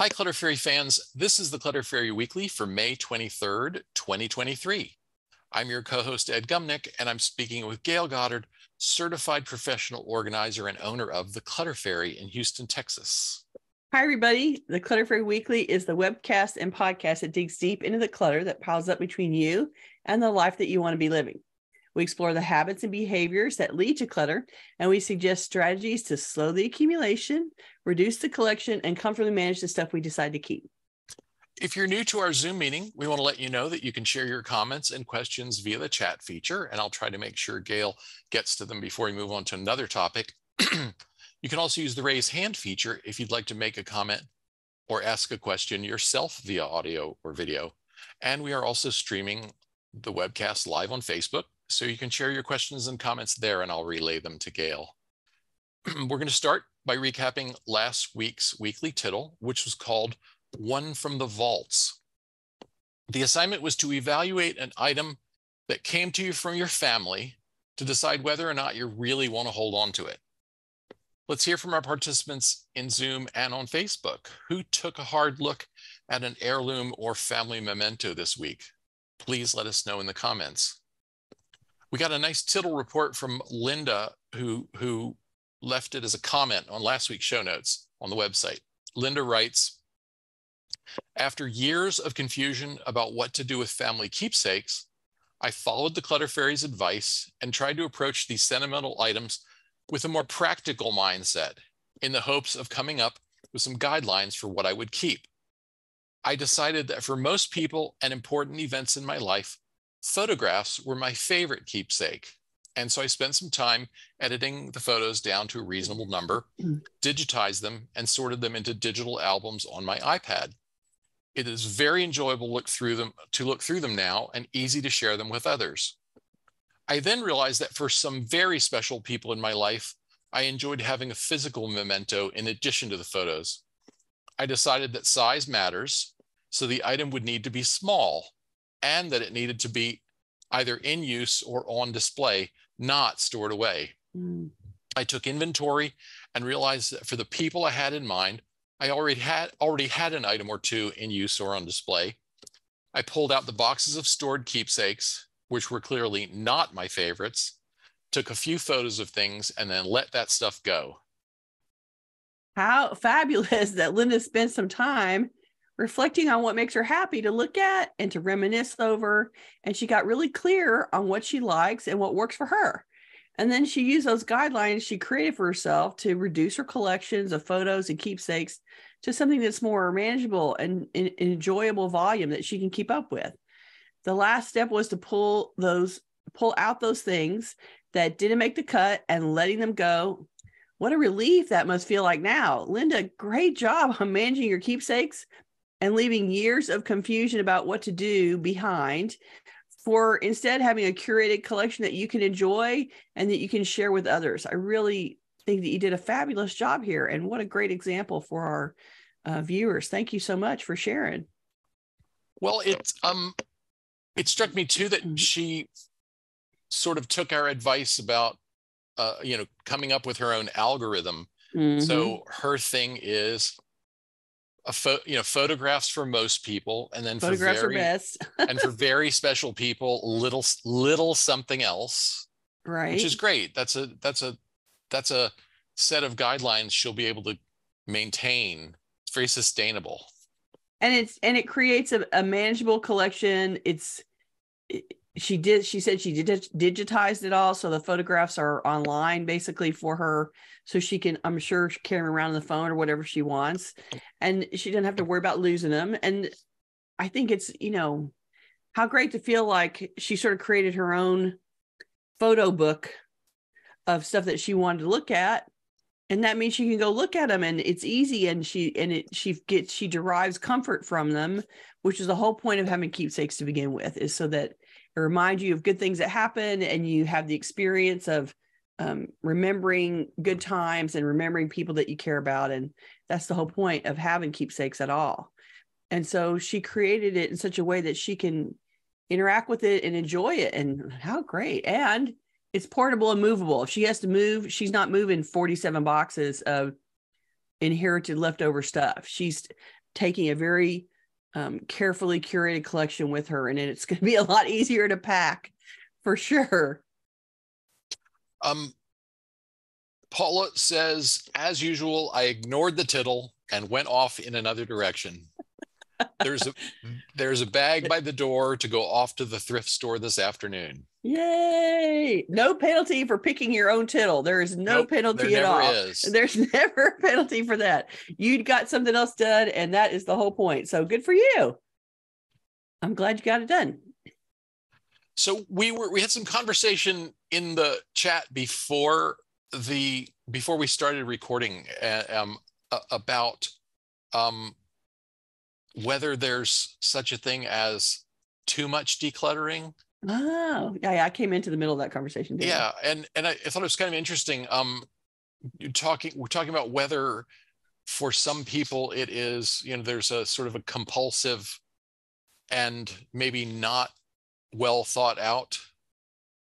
Hi, Clutter Fairy fans. This is the Clutter Fairy Weekly for May 23rd, 2023. I'm your co-host, Ed Gumnick, and I'm speaking with Gayle Goddard, certified professional organizer and owner of the Clutter Fairy in Houston, Texas. Hi, everybody. The Clutter Fairy Weekly is the webcast and podcast that digs deep into the clutter that piles up between you and the life that you want to be living. We explore the habits and behaviors that lead to clutter, and we suggest strategies to slow the accumulation, reduce the collection, and comfortably manage the stuff we decide to keep. If you're new to our Zoom meeting, we want to let you know that you can share your comments and questions via the chat feature, and I'll try to make sure Gayle gets to them before we move on to another topic. you can also use the raise hand feature if you'd like to make a comment or ask a question yourself via audio or video. And we are also streaming the webcast live on Facebook, so you can share your questions and comments there and I'll relay them to Gayle. We're going to start by recapping last week's weekly tittle, which was called One from the Vaults. The assignment was to evaluate an item that came to you from your family to decide whether or not you really want to hold on to it. Let's hear from our participants in Zoom and on Facebook. Who took a hard look at an heirloom or family memento this week? Please let us know in the comments we got a nice tittle report from Linda, who who left it as a comment on last week's show notes on the website. Linda writes, after years of confusion about what to do with family keepsakes, I followed the Clutter Fairy's advice and tried to approach these sentimental items with a more practical mindset in the hopes of coming up with some guidelines for what I would keep. I decided that for most people and important events in my life, Photographs were my favorite keepsake. And so I spent some time editing the photos down to a reasonable number, mm. digitized them, and sorted them into digital albums on my iPad. It is very enjoyable look through them, to look through them now and easy to share them with others. I then realized that for some very special people in my life, I enjoyed having a physical memento in addition to the photos. I decided that size matters, so the item would need to be small and that it needed to be either in use or on display, not stored away. Mm. I took inventory and realized that for the people I had in mind, I already had already had an item or two in use or on display. I pulled out the boxes of stored keepsakes, which were clearly not my favorites, took a few photos of things, and then let that stuff go. How fabulous that Linda spent some time reflecting on what makes her happy to look at and to reminisce over. And she got really clear on what she likes and what works for her. And then she used those guidelines she created for herself to reduce her collections of photos and keepsakes to something that's more manageable and, and enjoyable volume that she can keep up with. The last step was to pull those pull out those things that didn't make the cut and letting them go. What a relief that must feel like now. Linda, great job on managing your keepsakes and leaving years of confusion about what to do behind for instead having a curated collection that you can enjoy and that you can share with others. I really think that you did a fabulous job here and what a great example for our uh, viewers. Thank you so much for sharing. Well, it um it struck me too that mm-hmm. she sort of took our advice about uh, you know coming up with her own algorithm. Mm-hmm. So her thing is a you know photographs for most people and then photographs for very, are best. and for very special people little little something else right which is great. That's a that's a that's a set of guidelines she'll be able to maintain. It's very sustainable. And it's and it creates a, a manageable collection. It's she did she said she did digitized it all so the photographs are online basically for her so she can i'm sure carry them around on the phone or whatever she wants. And she didn't have to worry about losing them and i think it's you know how great to feel like she sort of created her own photo book of stuff that she wanted to look at. And that means she can go look at them and it's easy and she and it she gets she derives comfort from them which is the whole point of having keepsakes to begin with is so that it reminds you of good things that happen and you have the experience of um, remembering good times and remembering people that you care about. And that's the whole point of having keepsakes at all. And so she created it in such a way that she can interact with it and enjoy it. And how great. And it's portable and movable. If she has to move she's not moving 47 boxes of inherited leftover stuff. She's taking a very um, carefully curated collection with her, and it's going to be a lot easier to pack for sure. Um, Paula says, as usual, I ignored the tittle and went off in another direction. There's a there's a bag by the door to go off to the thrift store this afternoon. Yay! No penalty for picking your own tittle. There is no Nope, penalty at all. is. There's never a penalty for that. You got something else done, and that is the whole point. So good for you. I'm glad you got it done. So we were we had some conversation in the chat before the before we started recording uh, um, about um, whether there's such a thing as too much decluttering. Oh, yeah, yeah, I came into the middle of that conversation. I? Yeah, and and I, I thought it was kind of interesting. Um, you talking we're talking about whether for some people it is you know there's a sort of a compulsive and maybe not well thought out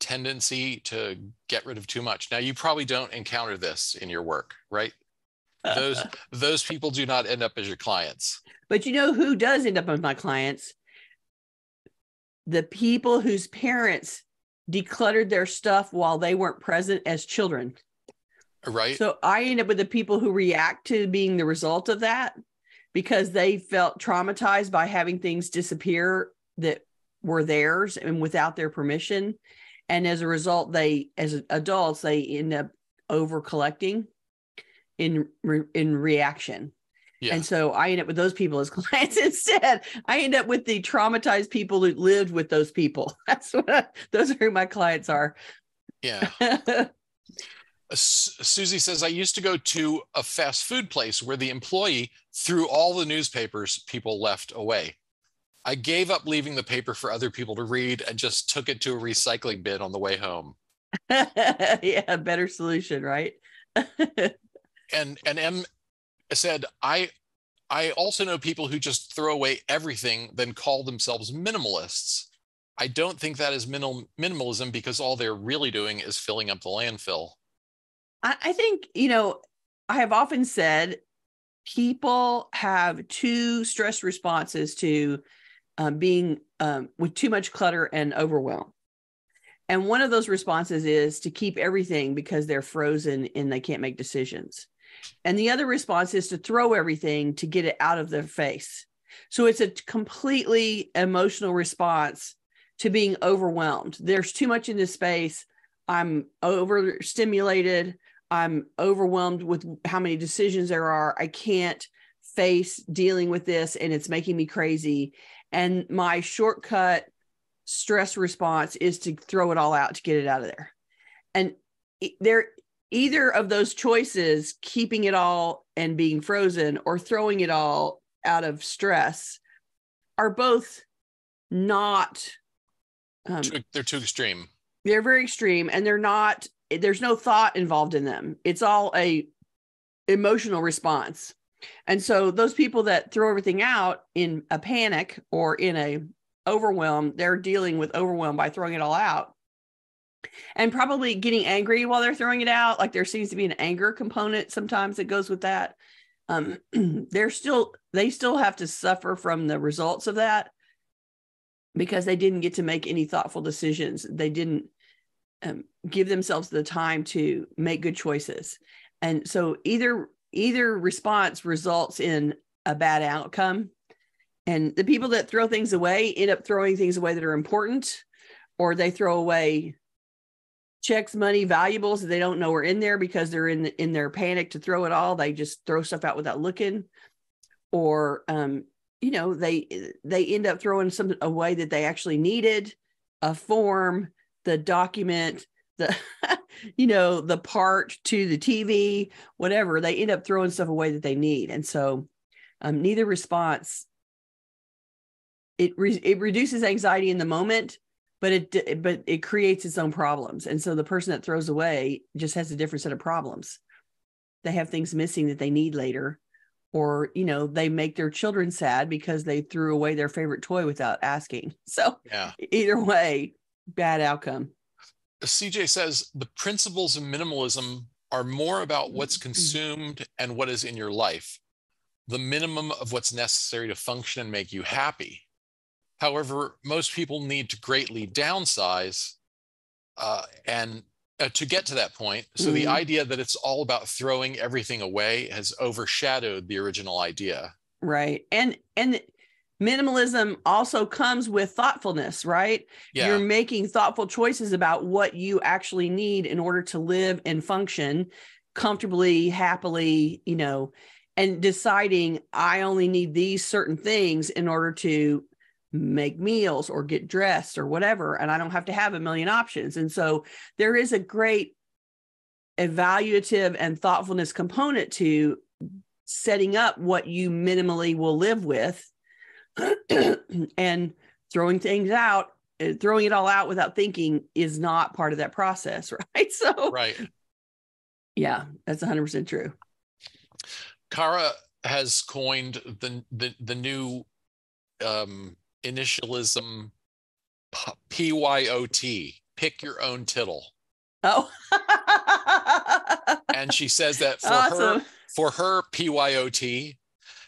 tendency to get rid of too much. Now you probably don't encounter this in your work, right? Those those people do not end up as your clients. But you know who does end up as my clients? The people whose parents decluttered their stuff while they weren't present as children. Right? So I end up with the people who react to being the result of that because they felt traumatized by having things disappear that were theirs and without their permission. And as a result, they, as adults, they end up over collecting in in reaction. Yeah. And so I end up with those people as clients instead. I end up with the traumatized people who lived with those people. That's what I, those are who my clients are. yeah. Susie says, I used to go to a fast food place where the employee threw all the newspapers people left away. I gave up leaving the paper for other people to read and just took it to a recycling bin on the way home. yeah, better solution, right? And and M said, I I also know people who just throw away everything, then call themselves minimalists. I don't think that is minimal minimalism because all they're really doing is filling up the landfill. I, I think, you know, I have often said people have two stress responses to um, being um, with too much clutter and overwhelm. And one of those responses is to keep everything because they're frozen and they can't make decisions. And the other response is to throw everything to get it out of their face. So it's a completely emotional response to being overwhelmed. There's too much in this space. I'm overstimulated. I'm overwhelmed with how many decisions there are. I can't face dealing with this and it's making me crazy. And my shortcut stress response is to throw it all out to get it out of there. And there either of those choices, keeping it all and being frozen or throwing it all out of stress are both not um, They're too extreme. they're very extreme and they're not there's no thought involved in them. It's all a emotional response. And so those people that throw everything out in a panic or in a overwhelm they're dealing with overwhelm by throwing it all out and probably getting angry while they're throwing it out like there seems to be an anger component sometimes that goes with that um they're still they still have to suffer from the results of that because they didn't get to make any thoughtful decisions. They didn't um, give themselves the time to make good choices, and so either either response results in a bad outcome. And the people that throw things away end up throwing things away that are important, or they throw away checks, money, valuables that they don't know are in there because they're in in their panic to throw it all. They just throw stuff out without looking, or um, you know they they end up throwing something away that they actually needed a form the document the you know the part to the tv whatever. They end up throwing stuff away that they need. And so um, neither response it re- it reduces anxiety in the moment but it but it creates its own problems and so the person that throws away just has a different set of problems they have things missing that they need later or you know they make their children sad because they threw away their favorite toy without asking so Yeah. either way bad outcome CJ says the principles of minimalism are more about what's mm-hmm. consumed and what is in your life. the minimum of what's necessary to function and make you happy. However, most people need to greatly downsize uh, and uh, to get to that point. So mm. the idea that it's all about throwing everything away has overshadowed the original idea. Right. And and minimalism also comes with thoughtfulness, right? Yeah. You're making thoughtful choices about what you actually need in order to live and function comfortably, happily, you know, and deciding I only need these certain things in order to make meals or get dressed or whatever and i don't have to have a million options. And so there is a great evaluative and thoughtfulness component to setting up what you minimally will live with and throwing things out uh, throwing it all out without thinking is not part of that process right? So right. Yeah that's 100% true. Kara has coined the the, the new um initialism PYOT, pick your own tittle. Oh. and she says that for awesome. her for her PYOT,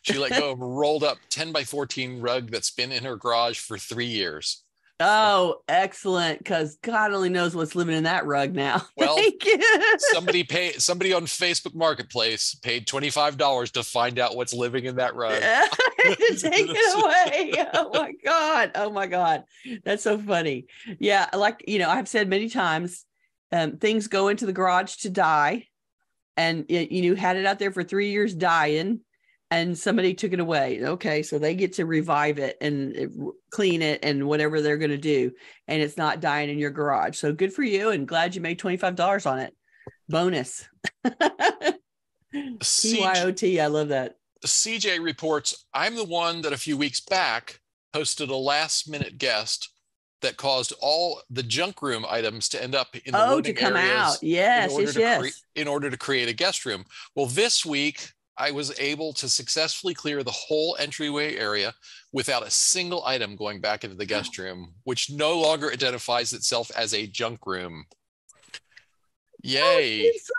she let go of a rolled up 10 by 14 rug that's been in her garage for three years. Oh, excellent! Because God only knows what's living in that rug now. Well, somebody pay somebody on Facebook Marketplace paid twenty five dollars to find out what's living in that rug. Take it away! Oh my God! Oh my God! That's so funny. Yeah, like you know, I've said many times, um, things go into the garage to die, and you know, had it out there for three years dying, and somebody took it away. Okay, so they get to revive it and eh, clean it and whatever they're going to do, and it's not dying in your garage. So good for you, and glad you made twenty five dollars on it. Bonus. CYOT, I love that. CJ reports I'm the one that a few weeks back hosted a last minute guest that caused all the junk room items to end up in the oh to come out yes yes yes cre- in order to create a guest room well this week I was able to successfully clear the whole entryway area without a single item going back into the guest room, which no longer identifies itself as a junk room. Yay! So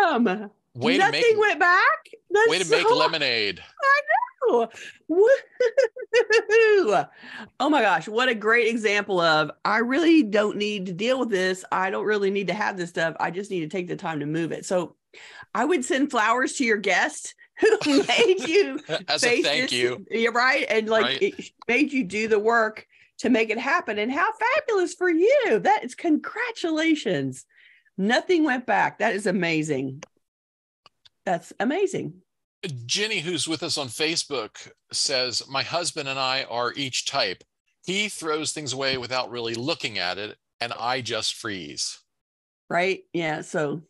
awesome. Way Nothing to make, went back. That's way to so, make lemonade. I know. Woo-hoo. Oh my gosh, what a great example of I really don't need to deal with this. I don't really need to have this stuff. I just need to take the time to move it. So I would send flowers to your guest who made you as a thank this, you. You're right. And like right. it made you do the work to make it happen. And how fabulous for you. That is congratulations. Nothing went back. That is amazing. That's amazing. Jenny, who's with us on Facebook, says, My husband and I are each type. He throws things away without really looking at it, and I just freeze. Right. Yeah. So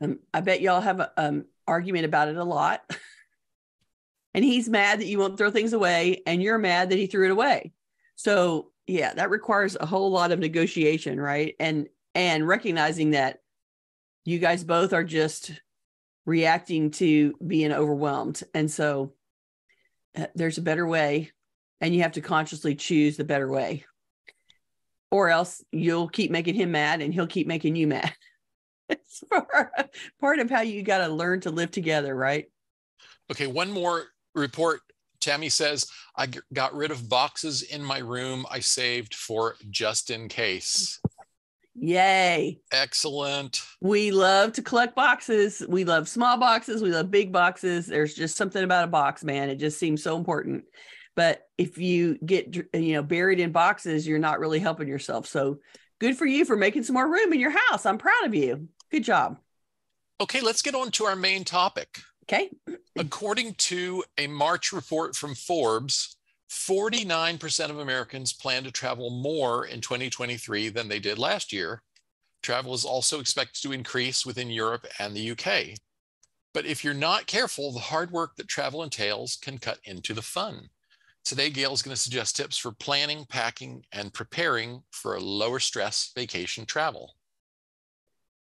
um, I bet y'all have an um, argument about it a lot. and he's mad that you won't throw things away, and you're mad that he threw it away. So yeah, that requires a whole lot of negotiation, right? And and recognizing that you guys both are just reacting to being overwhelmed, and so uh, there's a better way, and you have to consciously choose the better way, or else you'll keep making him mad, and he'll keep making you mad. it's part of how you got to learn to live together, right? Okay, one more report. Tammy says, I got rid of boxes in my room I saved for just in case. Yay. Excellent. We love to collect boxes. We love small boxes. We love big boxes. There's just something about a box, man. It just seems so important. But if you get, you know, buried in boxes, you're not really helping yourself. So good for you for making some more room in your house. I'm proud of you. Good job. Okay, let's get on to our main topic. Okay. According to a March report from Forbes, 49% of Americans plan to travel more in 2023 than they did last year. Travel is also expected to increase within Europe and the UK. But if you're not careful, the hard work that travel entails can cut into the fun. Today, Gayle is going to suggest tips for planning, packing, and preparing for a lower stress vacation travel.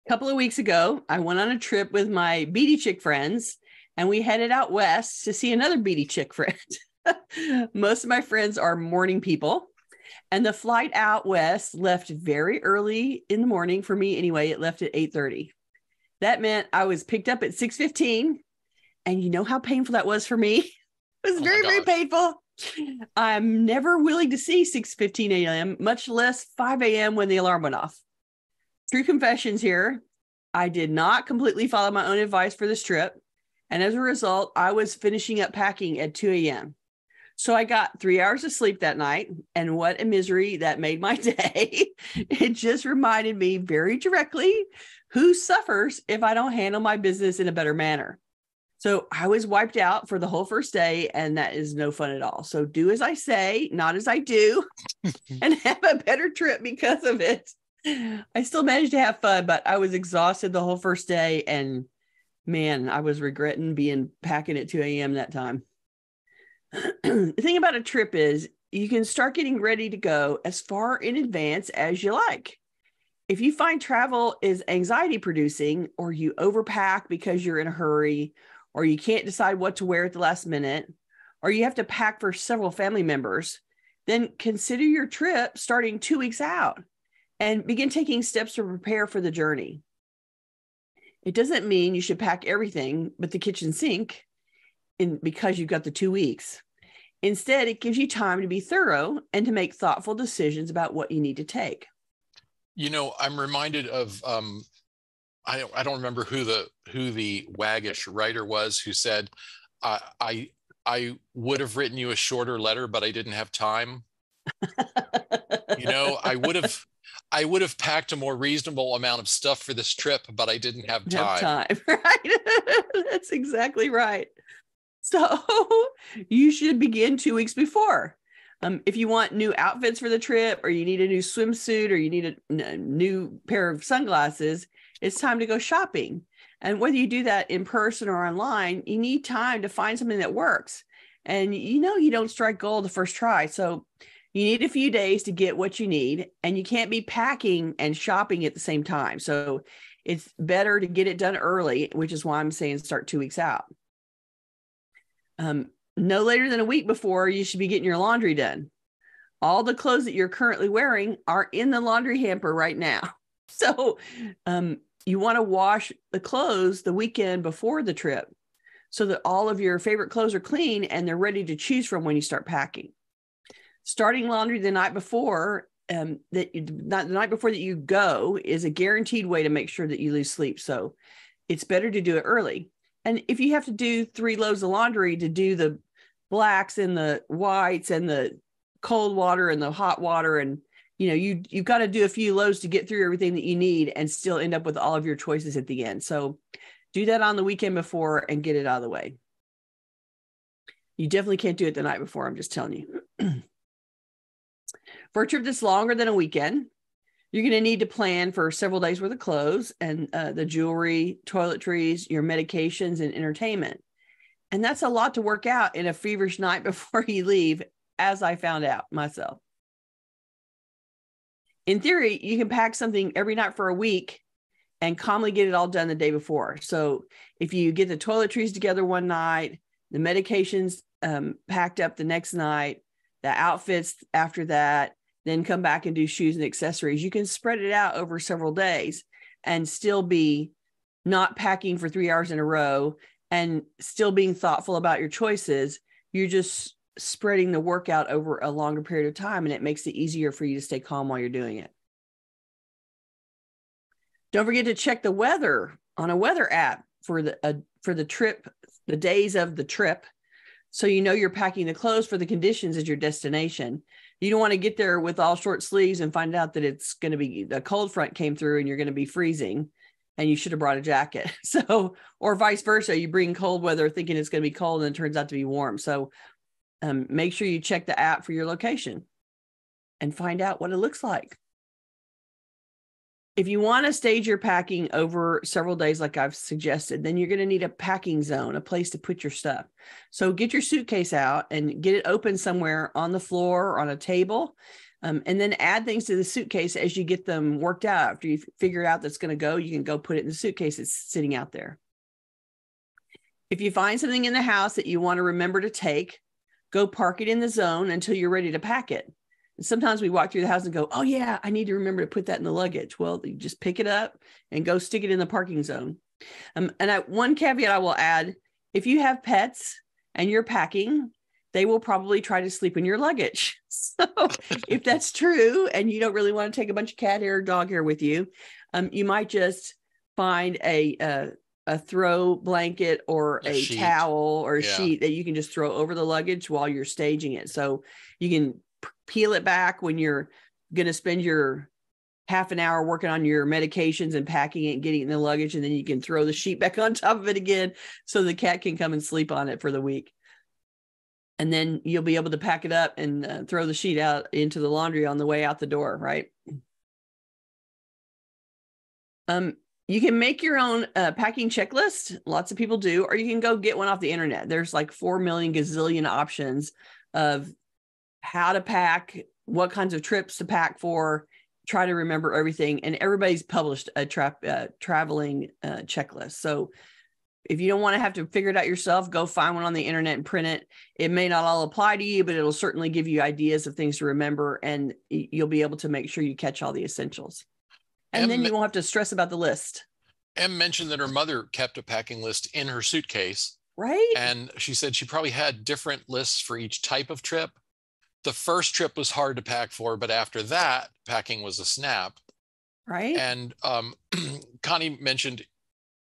A couple of weeks ago, I went on a trip with my beady chick friends, and we headed out west to see another beady chick friend. Most of my friends are morning people, and the flight out west left very early in the morning for me anyway. It left at 8:30. That meant I was picked up at 6:15 And you know how painful that was for me? It was Oh very, very painful. I'm never willing to see 6:15 a.m., much less 5 a.m. when the alarm went off. True confessions here. I did not completely follow my own advice for this trip. And as a result, I was finishing up packing at 2 a.m. So I got three hours of sleep that night. And what a misery that made my day. it just reminded me very directly who suffers if I don't handle my business in a better manner. So I was wiped out for the whole first day, and that is no fun at all. So do as I say, not as I do, and have a better trip because of it. I still managed to have fun, but I was exhausted the whole first day. And man, I was regretting being packing at 2 a.m. that time. the thing about a trip is you can start getting ready to go as far in advance as you like. If you find travel is anxiety producing, or you overpack because you're in a hurry, or you can't decide what to wear at the last minute, or you have to pack for several family members, then consider your trip starting two weeks out and begin taking steps to prepare for the journey. It doesn't mean you should pack everything but the kitchen sink in because you've got the two weeks. Instead, it gives you time to be thorough and to make thoughtful decisions about what you need to take. You know, I'm reminded of um, I don't I don't remember who the who the waggish writer was who said, I I I would have written you a shorter letter, but I didn't have time. You know, I would have I would have packed a more reasonable amount of stuff for this trip, but I didn't have have time. time, right? That's exactly right. So you should begin two weeks before. Um, if you want new outfits for the trip, or you need a new swimsuit, or you need a new pair of sunglasses, it's time to go shopping. And whether you do that in person or online, you need time to find something that works. And you know you don't strike gold the first try, so you need a few days to get what you need, and you can't be packing and shopping at the same time. So it's better to get it done early, which is why I'm saying start two weeks out. Um, no later than a week before, you should be getting your laundry done. All the clothes that you're currently wearing are in the laundry hamper right now. So um, you want to wash the clothes the weekend before the trip so that all of your favorite clothes are clean and they're ready to choose from when you start packing. Starting laundry the night before um, that you, not the night before that you go is a guaranteed way to make sure that you lose sleep. So it's better to do it early. And if you have to do three loads of laundry to do the blacks and the whites and the cold water and the hot water and you know you you've got to do a few loads to get through everything that you need and still end up with all of your choices at the end. So do that on the weekend before and get it out of the way. You definitely can't do it the night before. I'm just telling you. For a trip that's longer than a weekend, you're going to need to plan for several days worth of clothes and uh, the jewelry, toiletries, your medications, and entertainment. And that's a lot to work out in a feverish night before you leave, as I found out myself. In theory, you can pack something every night for a week and calmly get it all done the day before. So if you get the toiletries together one night, the medications um, packed up the next night, the outfits after that, then come back and do shoes and accessories. You can spread it out over several days and still be not packing for three hours in a row and still being thoughtful about your choices. You're just spreading the workout over a longer period of time and it makes it easier for you to stay calm while you're doing it. Don't forget to check the weather on a weather app for the uh, for the trip, the days of the trip, so you know you're packing the clothes for the conditions at your destination. You don't want to get there with all short sleeves and find out that it's going to be the cold front came through and you're going to be freezing and you should have brought a jacket. So, or vice versa, you bring cold weather thinking it's going to be cold and it turns out to be warm. So, um, make sure you check the app for your location and find out what it looks like. If you want to stage your packing over several days, like I've suggested, then you're going to need a packing zone, a place to put your stuff. So get your suitcase out and get it open somewhere on the floor or on a table. Um, and then add things to the suitcase as you get them worked out. After you figure out that's going to go, you can go put it in the suitcase that's sitting out there. If you find something in the house that you want to remember to take, go park it in the zone until you're ready to pack it. Sometimes we walk through the house and go, oh, yeah, I need to remember to put that in the luggage. Well, you just pick it up and go stick it in the parking zone. Um, and I, one caveat I will add if you have pets and you're packing, they will probably try to sleep in your luggage. So if that's true and you don't really want to take a bunch of cat hair or dog hair with you, um, you might just find a, a a throw blanket or a, a towel or a yeah. sheet that you can just throw over the luggage while you're staging it. So you can peel it back when you're going to spend your half an hour working on your medications and packing it and getting it in the luggage. And then you can throw the sheet back on top of it again so the cat can come and sleep on it for the week. And then you'll be able to pack it up and uh, throw the sheet out into the laundry on the way out the door, right? Um, you can make your own uh, packing checklist. Lots of people do, or you can go get one off the internet. There's like 4 million gazillion options of how to pack, what kinds of trips to pack for, try to remember everything. And everybody's published a tra- uh, traveling uh, checklist. So if you don't want to have to figure it out yourself, go find one on the internet and print it. It may not all apply to you, but it'll certainly give you ideas of things to remember, and you'll be able to make sure you catch all the essentials and M- then you won't have to stress about the list. Em mentioned that her mother kept a packing list in her suitcase. Right. And she said she probably had different lists for each type of trip. The first trip was hard to pack for, but after that, packing was a snap. Right. And um, Connie mentioned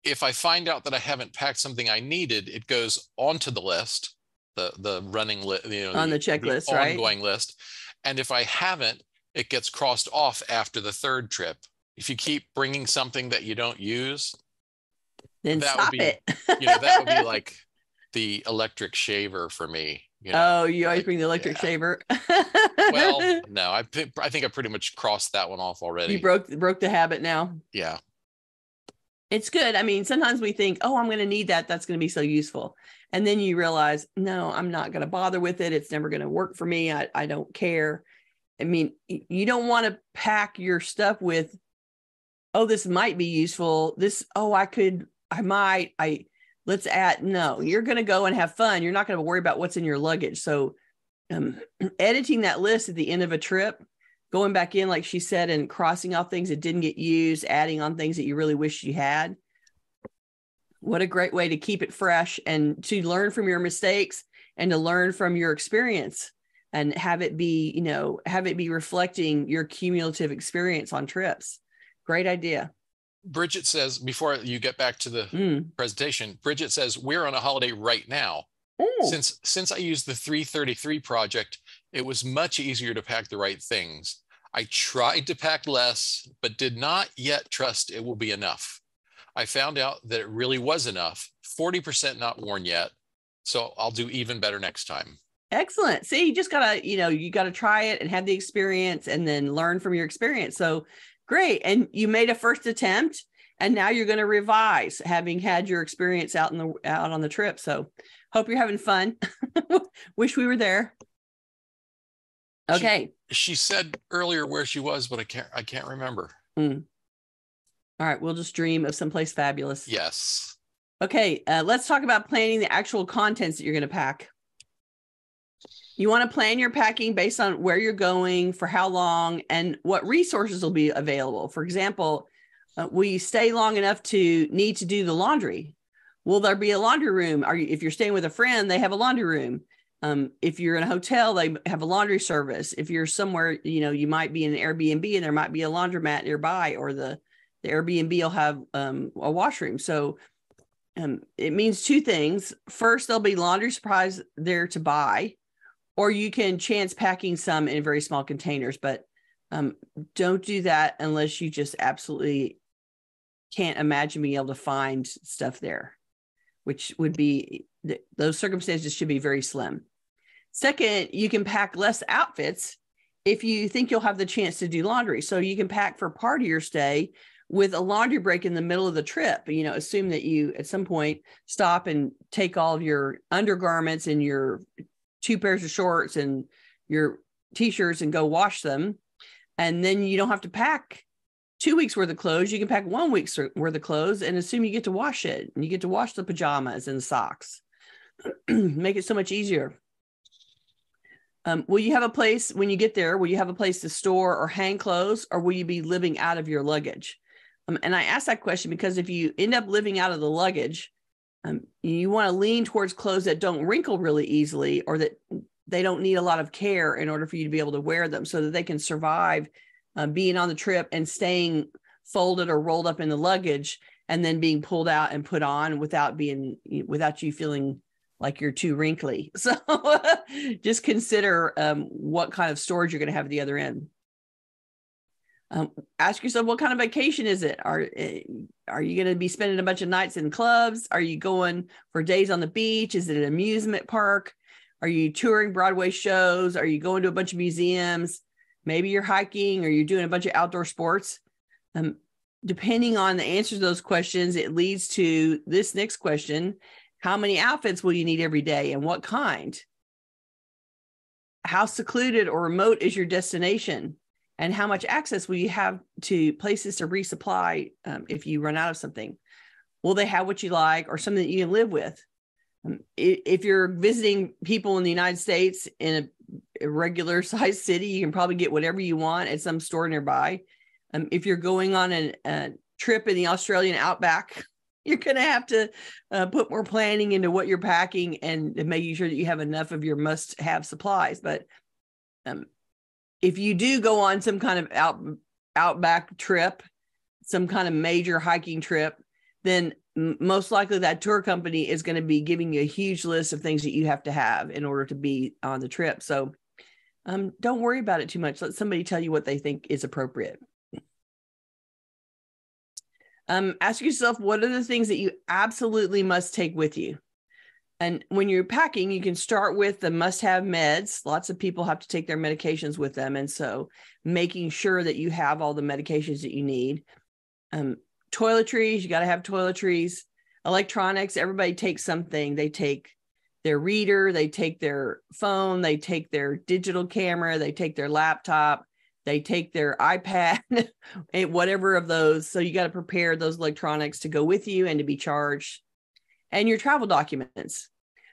if I find out that I haven't packed something I needed, it goes onto the list, the the running list, you know, on the, the checklist, the right? Ongoing list. And if I haven't, it gets crossed off after the third trip if you keep bringing something that you don't use, then that stop would be, it. you know, that would be like the electric shaver for me. You know? Oh, you always like, bring the electric yeah. shaver. well, no, I think I think I pretty much crossed that one off already. You broke broke the habit now. Yeah. It's good. I mean, sometimes we think, "Oh, I'm going to need that. That's going to be so useful." And then you realize, "No, I'm not going to bother with it. It's never going to work for me. I I don't care." I mean, you don't want to pack your stuff with oh, this might be useful. This, oh, I could, I might, I, let's add, no, you're going to go and have fun. You're not going to worry about what's in your luggage. So, um, editing that list at the end of a trip, going back in, like she said, and crossing off things that didn't get used, adding on things that you really wish you had. What a great way to keep it fresh and to learn from your mistakes and to learn from your experience and have it be, you know, have it be reflecting your cumulative experience on trips. Great idea. Bridget says, before you get back to the mm. presentation, Bridget says, we're on a holiday right now. Ooh. Since since I used the 333 project, it was much easier to pack the right things. I tried to pack less, but did not yet trust it will be enough. I found out that it really was enough, 40% not worn yet. So I'll do even better next time. Excellent. See, you just gotta, you know, you gotta try it and have the experience and then learn from your experience. So Great. And you made a first attempt and now you're going to revise having had your experience out in the out on the trip. So hope you're having fun. Wish we were there. Okay. She, she, said earlier where she was, but I can't I can't remember. Mm. All right, we'll just dream of someplace fabulous. Yes. Okay, uh, let's talk about planning the actual contents that you're going to pack. You want to plan your packing based on where you're going, for how long, and what resources will be available. For example, uh, will you stay long enough to need to do the laundry? Will there be a laundry room? Are you, if you're staying with a friend, they have a laundry room. Um, if you're in a hotel, they have a laundry service. If you're somewhere, you know, you might be in an Airbnb and there might be a laundromat nearby, or the the Airbnb will have um, a washroom. So um, it means two things. First, there'll be laundry supplies there to buy or you can chance packing some in very small containers, but um, don't do that unless you just absolutely can't imagine being able to find stuff there, which would be those circumstances should be very slim. Second, you can pack less outfits if you think you'll have the chance to do laundry. So you can pack for part of your stay with a laundry break in the middle of the trip. You know, assume that you at some point stop and take all of your undergarments and your two pairs of shorts and your t-shirts and go wash them. And then you don't have to pack two weeks worth of clothes. You can pack one week's worth of clothes and assume you get to wash it. And you get to wash the pajamas and socks. Make it so much easier. Um, will you have a place when you get there will you have a place to store or hang clothes or will you be living out of your luggage? Um, and i ask that question because if you end up living out of the luggage Um, you want to lean towards clothes that don't wrinkle really easily or that they don't need a lot of care in order for you to be able to wear them so that they can survive uh, being on the trip and staying folded or rolled up in the luggage and then being pulled out and put on without being without you feeling like you're too wrinkly. So just consider um, what kind of storage you're going to have at the other end um, ask yourself what kind of vacation is it? Are eh, are you going to be spending a bunch of nights in clubs? Are you going for days on the beach? Is it an amusement park? Are you touring broadway shows? Are you going to a bunch of museums? Maybe you're hiking or you're doing a bunch of outdoor sports. Um, depending on the answers to those questions it leads to this next question. How many outfits will you need every day and what kind? How secluded or remote is your destination and how much access will you have to places to resupply um, if you run out of something? Will they have what you like or something that you can live with? Um, if you're visiting people in the united states in a, regular sized city you can probably get whatever you want at some store nearby. Um, if you're going on an, a trip in the australian outback you're going to have to uh, put more planning into what you're packing and making sure that you have enough of your must have supplies but um, if you do go on some kind of out outback trip, some kind of major hiking trip, then most likely that tour company is going to be giving you a huge list of things that you have to have in order to be on the trip. So um, don't worry about it too much. Let somebody tell you what they think is appropriate. Um, ask yourself what are the things that you absolutely must take with you? And when you're packing, you can start with the must have meds. Lots of people have to take their medications with them. And so making sure that you have all the medications that you need. Um, toiletries, you got to have toiletries. Electronics, everybody takes something. They take their reader, they take their phone, they take their digital camera, they take their laptop, they take their iPad, whatever of those. So you got to prepare those electronics to go with you and to be charged and your travel documents.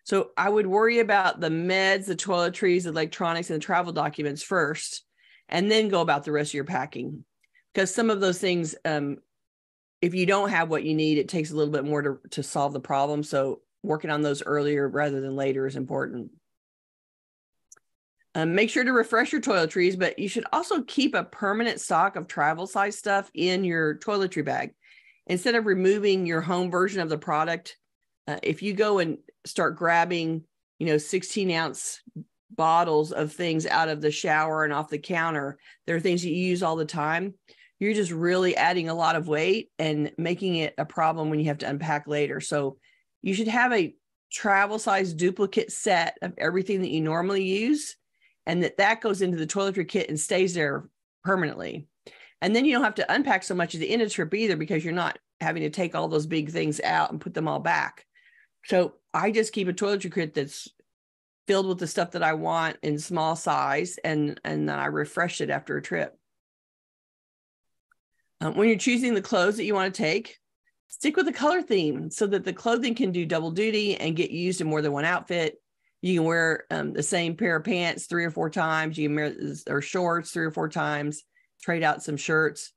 So I would worry about the meds, the toiletries, electronics, and the travel documents first, and then go about the rest of your packing. Because some of those things, um, if you don't have what you need, it takes a little bit more to, to solve the problem. So working on those earlier rather than later is important. Um, make sure to refresh your toiletries, but you should also keep a permanent stock of travel size stuff in your toiletry bag. Instead of removing your home version of the product, uh, if you go and start grabbing, you know, 16 ounce bottles of things out of the shower and off the counter, there are things that you use all the time. You're just really adding a lot of weight and making it a problem when you have to unpack later. So you should have a travel size duplicate set of everything that you normally use and that that goes into the toiletry kit and stays there permanently. And then you don't have to unpack so much at the end of the trip either because you're not having to take all those big things out and put them all back. So I just keep a toiletry kit that's filled with the stuff that I want in small size, and and then I refresh it after a trip. Um, when you're choosing the clothes that you want to take, stick with the color theme so that the clothing can do double duty and get used in more than one outfit. You can wear um, the same pair of pants three or four times. You can wear or shorts three or four times. Trade out some shirts.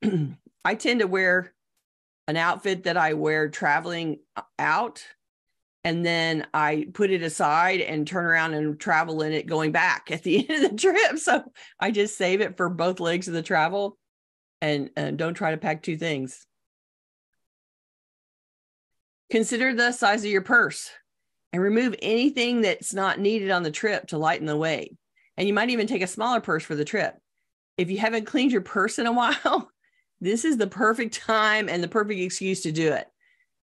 I tend to wear an outfit that I wear traveling out and then I put it aside and turn around and travel in it going back at the end of the trip. So I just save it for both legs of the travel and, and don't try to pack two things. Consider the size of your purse and remove anything that's not needed on the trip to lighten the weight. And you might even take a smaller purse for the trip. If you haven't cleaned your purse in a while, this is the perfect time and the perfect excuse to do it.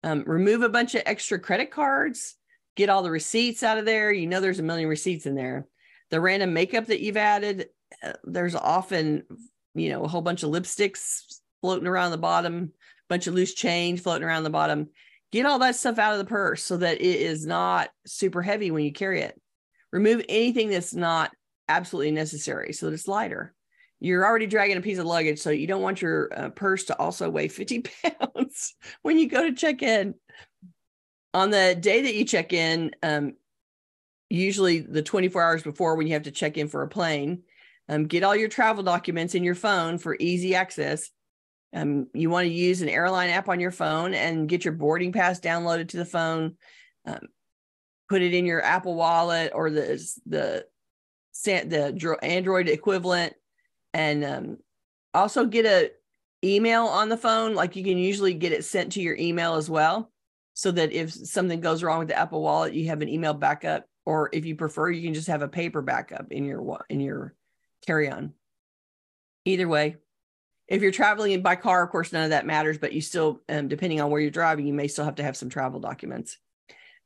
Um, remove a bunch of extra credit cards, get all the receipts out of there. You know, there's a million receipts in there. The random makeup that you've added, uh, there's often, you know, a whole bunch of lipsticks floating around the bottom, bunch of loose change floating around the bottom. Get all that stuff out of the purse so that it is not super heavy when you carry it. Remove anything that's not absolutely necessary so that it's lighter you're already dragging a piece of luggage, so you don't want your uh, purse to also weigh 50 pounds when you go to check in. On the day that you check in, um, usually the 24 hours before when you have to check in for a plane, um, get all your travel documents in your phone for easy access. Um, you want to use an airline app on your phone and get your boarding pass downloaded to the phone. Um, put it in your Apple Wallet or the the the Android equivalent, and um, also get a email on the phone. Like you can usually get it sent to your email as well, so that if something goes wrong with the Apple Wallet, you have an email backup. Or if you prefer, you can just have a paper backup in your in your carry on. Either way, if you're traveling by car, of course, none of that matters. But you still, um, depending on where you're driving, you may still have to have some travel documents.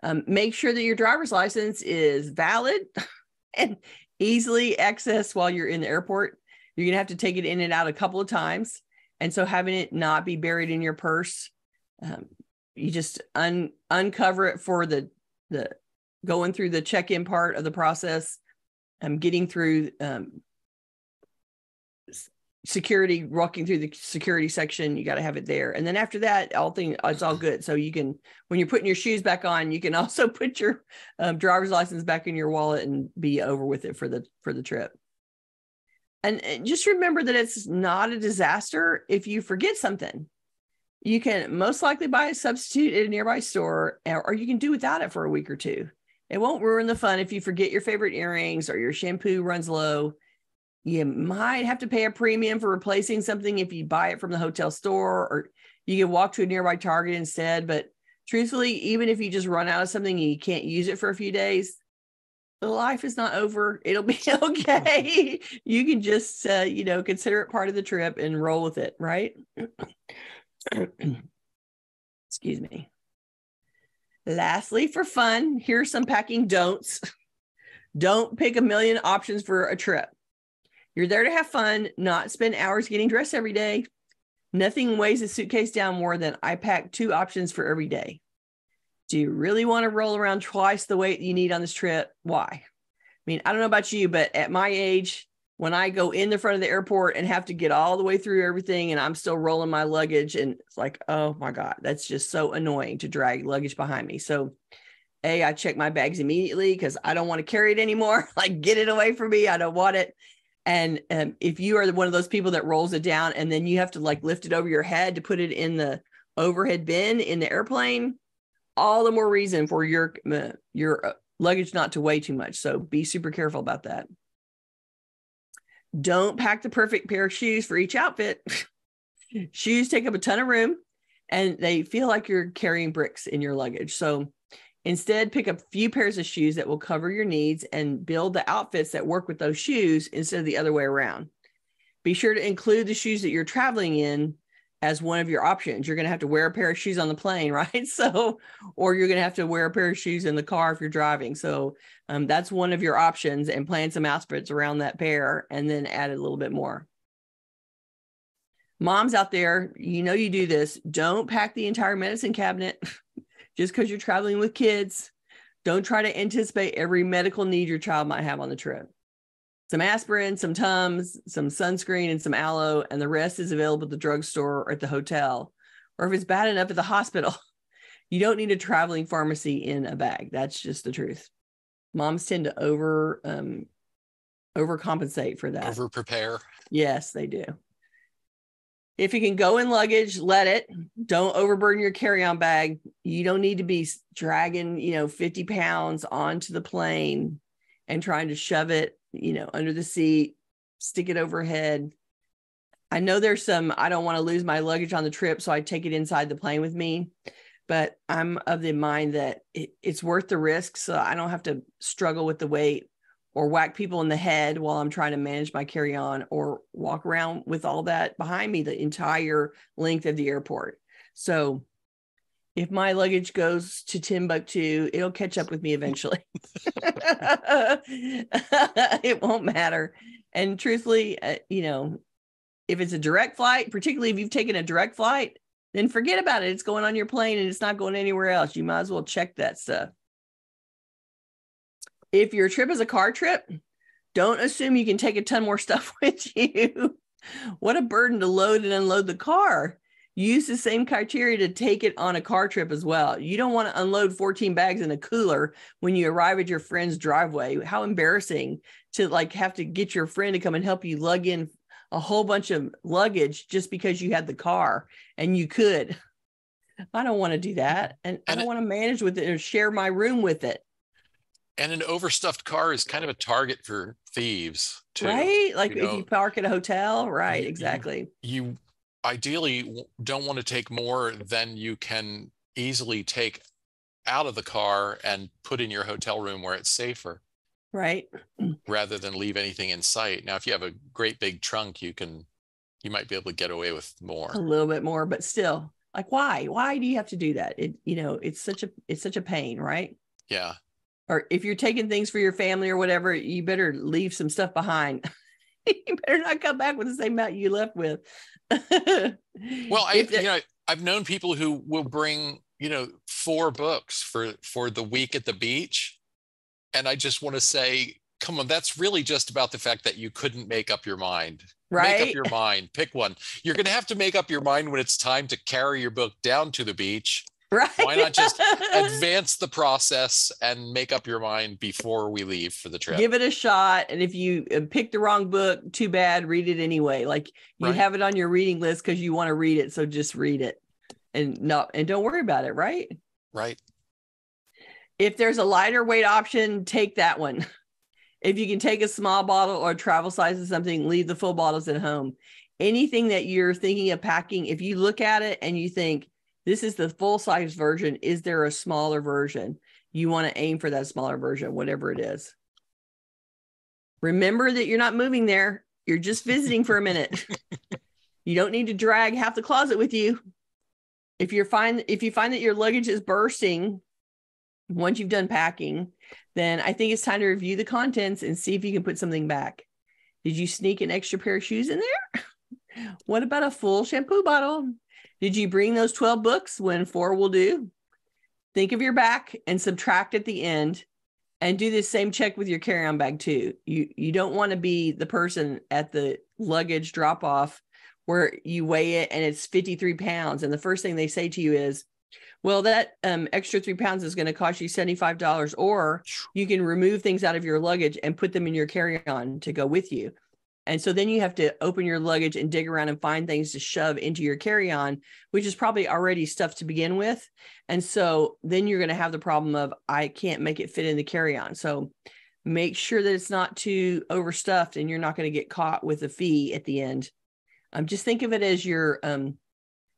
Um, make sure that your driver's license is valid and easily accessed while you're in the airport. You're going to have to take it in and out a couple of times. And so having it not be buried in your purse, um, you just un- uncover it for the, the going through the check-in part of the process, um, getting through um, security walking through the security section you got to have it there. And then after that all thing it's all good. So you can when you're putting your shoes back on you can also put your um, driver's license back in your wallet and be over with it for the for the trip and, and just remember that it's not a disaster if you forget something. You can most likely buy a substitute at a nearby store eh, or you can do without it for a week or two. It won't ruin the fun if you forget your favorite earrings or your shampoo runs low. You might have to pay a premium for replacing something if you buy it from the hotel store, or you can walk to a nearby Target instead. But truthfully, even if you just run out of something and you can't use it for a few days, life is not over. It'll be okay. you can just, uh, you know, consider it part of the trip and roll with it, right? Excuse me. Lastly, for fun, here's some packing don'ts. Don't pick a million options for a trip. You're there to have fun, not spend hours getting dressed every day. Nothing weighs a suitcase down more than I pack two options for every day. Do you really want to roll around twice the weight you need on this trip? Why? I mean, I don't know about you, but at my age, when I go in the front of the airport and have to get all the way through everything and I'm still rolling my luggage, and it's like, oh my God, that's just so annoying to drag luggage behind me. So, A, I check my bags immediately because I don't want to carry it anymore. like, get it away from me. I don't want it. And um, if you are one of those people that rolls it down and then you have to like lift it over your head to put it in the overhead bin in the airplane, all the more reason for your uh, your uh, luggage not to weigh too much. So be super careful about that. Don't pack the perfect pair of shoes for each outfit. shoes take up a ton of room and they feel like you're carrying bricks in your luggage. So Instead, pick a few pairs of shoes that will cover your needs and build the outfits that work with those shoes instead of the other way around. Be sure to include the shoes that you're traveling in as one of your options. You're going to have to wear a pair of shoes on the plane, right? So, or you're going to have to wear a pair of shoes in the car if you're driving. So, um, that's one of your options and plan some outfits around that pair and then add a little bit more. Moms out there, you know you do this. Don't pack the entire medicine cabinet. just because you're traveling with kids, don't try to anticipate every medical need your child might have on the trip. Some aspirin, some Tums, some sunscreen, and some aloe, and the rest is available at the drugstore or at the hotel. Or if it's bad enough at the hospital, you don't need a traveling pharmacy in a bag. That's just the truth. Moms tend to over um, overcompensate for that. Over prepare. Yes, they do. If you can go in luggage, let it. Don't overburden your carry-on bag. You don't need to be dragging, you know, 50 pounds onto the plane and trying to shove it, you know, under the seat, stick it overhead. I know there's some, I don't want to lose my luggage on the trip, so I take it inside the plane with me. But I'm of the mind that it, it's worth the risk. So I don't have to struggle with the weight or whack people in the head while I'm trying to manage my carry on or walk around with all that behind me the entire length of the airport. So if my luggage goes to Timbuktu, it'll catch up with me eventually. it won't matter. And truthfully, uh, you know, if it's a direct flight, particularly if you've taken a direct flight, then forget about it. It's going on your plane and it's not going anywhere else. You might as well check that stuff if your trip is a car trip, don't assume you can take a ton more stuff with you. what a burden to load and unload the car. Use the same criteria to take it on a car trip as well. You don't want to unload 14 bags in a cooler when you arrive at your friend's driveway. How embarrassing to like have to get your friend to come and help you lug in a whole bunch of luggage just because you had the car and you could. I don't want to do that. And, and I don't it, want to manage with it or share my room with it. And an overstuffed car is kind of a target for thieves, too. Right? Like you if know, you park at a hotel, right? Exactly. You, you ideally don't want to take more than you can easily take out of the car and put in your hotel room where it's safer. Right. Rather than leave anything in sight. Now, if you have a great big trunk, you can, you might be able to get away with more. A little bit more, but still, like, why? Why do you have to do that? It, you know, it's such a, it's such a pain, right? Yeah. Or if you're taking things for your family or whatever, you better leave some stuff behind. you better not come back with the same amount you left with. well, I, you know, I've known people who will bring, you know, four books for for the week at the beach, and I just want to say, come on, that's really just about the fact that you couldn't make up your mind. Right. Make up your mind. Pick one. You're going to have to make up your mind when it's time to carry your book down to the beach Right. Why not just advance the process and make up your mind before we leave for the trip? Give it a shot. And if you uh, pick the wrong book, too bad, read it anyway. Like you right. have it on your reading list because you want to read it. So just read it and not, and don't worry about it. Right. Right. If there's a lighter weight option, take that one. If you can take a small bottle or travel size of something, leave the full bottles at home. Anything that you're thinking of packing, if you look at it and you think, this is the full size version. Is there a smaller version? You want to aim for that smaller version, whatever it is. Remember that you're not moving there. You're just visiting for a minute. you don't need to drag half the closet with you. If you're find if you find that your luggage is bursting once you've done packing, then I think it's time to review the contents and see if you can put something back. Did you sneak an extra pair of shoes in there? what about a full shampoo bottle? Did you bring those 12 books when four will do? Think of your back and subtract at the end and do the same check with your carry-on bag too. You you don't want to be the person at the luggage drop off where you weigh it and it's 53 pounds. And the first thing they say to you is, well, that um, extra three pounds is going to cost you $75, or you can remove things out of your luggage and put them in your carry on to go with you. And so then you have to open your luggage and dig around and find things to shove into your carry on, which is probably already stuff to begin with. And so then you're going to have the problem of, I can't make it fit in the carry on. So make sure that it's not too overstuffed and you're not going to get caught with a fee at the end. Um, just think of it as you're, um,